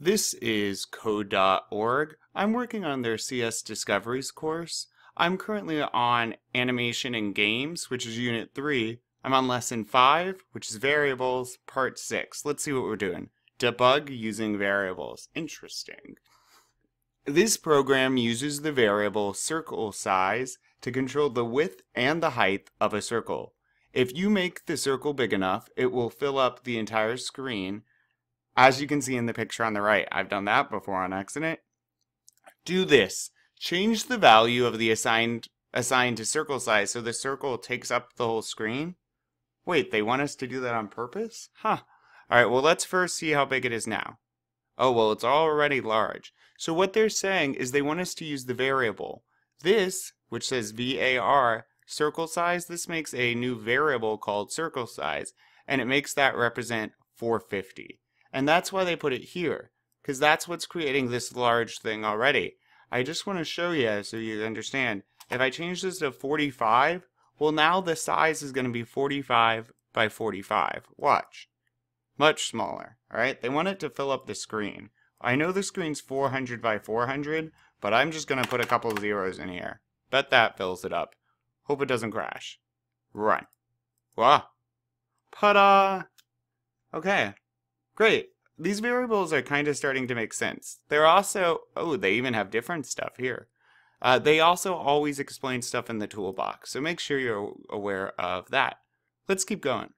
This is code.org. I'm working on their CS Discoveries course. I'm currently on Animation and Games, which is Unit 3. I'm on Lesson 5, which is Variables, Part 6. Let's see what we're doing. Debug using variables. Interesting. This program uses the variable circle size to control the width and the height of a circle. If you make the circle big enough, it will fill up the entire screen as you can see in the picture on the right, I've done that before on accident. Do this. Change the value of the assigned assigned to circle size so the circle takes up the whole screen. Wait, they want us to do that on purpose? Huh. Alright, well let's first see how big it is now. Oh, well it's already large. So what they're saying is they want us to use the variable. This, which says VAR, circle size, this makes a new variable called circle size, and it makes that represent 450. And that's why they put it here, because that's what's creating this large thing already. I just want to show you so you understand. If I change this to 45, well now the size is going to be 45 by 45. Watch. Much smaller, alright? They want it to fill up the screen. I know the screen's 400 by 400, but I'm just going to put a couple zeros in here. Bet that fills it up. Hope it doesn't crash. Run. Wow. Ta-da! Okay, Great. These variables are kind of starting to make sense. They're also, oh, they even have different stuff here. Uh, they also always explain stuff in the toolbox, so make sure you're aware of that. Let's keep going.